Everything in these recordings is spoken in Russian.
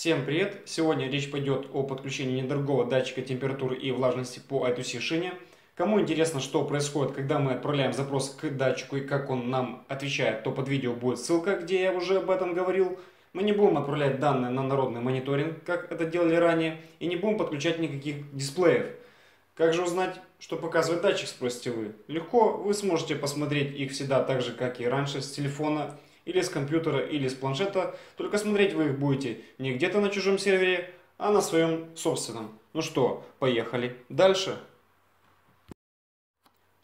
Всем привет! Сегодня речь пойдет о подключении недорогого датчика температуры и влажности по I2C шине. Кому интересно, что происходит, когда мы отправляем запрос к датчику и как он нам отвечает, то под видео будет ссылка, где я уже об этом говорил. Мы не будем отправлять данные на народный мониторинг, как это делали ранее, и не будем подключать никаких дисплеев. Как же узнать, что показывает датчик, спросите вы? Легко, вы сможете посмотреть их всегда так же, как и раньше, с телефона или с компьютера, или с планшета, только смотреть вы их будете не где-то на чужом сервере, а на своем собственном. Ну что, поехали дальше.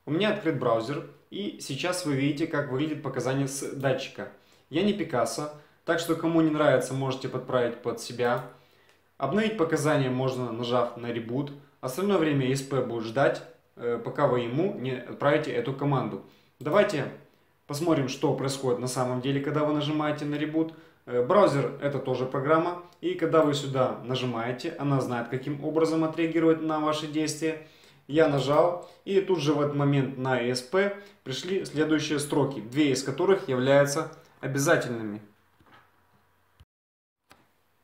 У меня открыт браузер, и сейчас вы видите, как выглядит показание с датчика. Я не Пикассо, так что кому не нравится, можете подправить под себя. Обновить показания можно, нажав на ребут. Остальное время ESP будет ждать, э, пока вы ему не отправите эту команду. Давайте Посмотрим, что происходит на самом деле, когда вы нажимаете на ребут. Э, браузер это тоже программа, и когда вы сюда нажимаете, она знает, каким образом отреагировать на ваши действия. Я нажал, и тут же в этот момент на ESP пришли следующие строки, две из которых являются обязательными.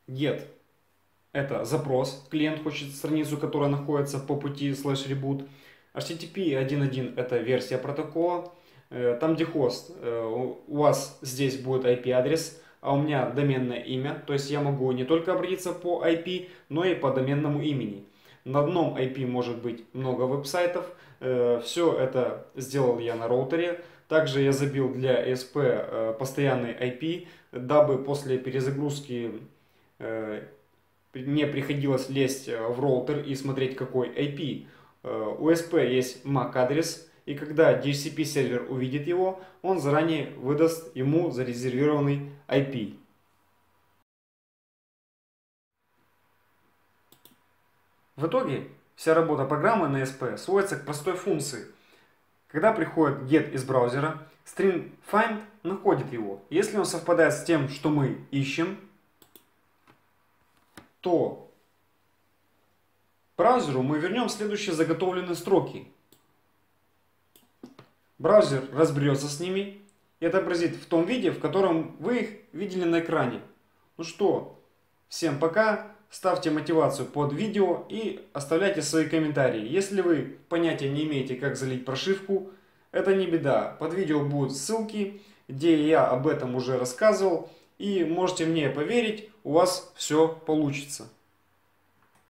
Get – это запрос, клиент хочет страницу, которая находится по пути slash reboot. HTTP 1.1 – это версия протокола. Э, там, где хост, э, у вас здесь будет IP-адрес, а у меня доменное имя, то есть я могу не только обратиться по IP, но и по доменному имени. На одном IP может быть много веб-сайтов, э, все это сделал я на роутере. Также я забил для ESP постоянный IP, дабы после перезагрузки не приходилось лезть в роутер и смотреть какой IP. У ESP есть MAC адрес, и когда DHCP сервер увидит его, он заранее выдаст ему зарезервированный IP. В итоге вся работа программы на SP сводится к простой функции. Когда приходит get из браузера, string find находит его. Если он совпадает с тем, что мы ищем, то браузеру мы вернем следующие заготовленные строки. Браузер разберется с ними и отобразит в том виде, в котором вы их видели на экране. Ну что, всем пока, ставьте мотивацию под видео и оставляйте свои комментарии. Если вы понятия не имеете, как залить прошивку, это не беда. Под видео будут ссылки, где я об этом уже рассказывал. И можете мне поверить, у вас все получится.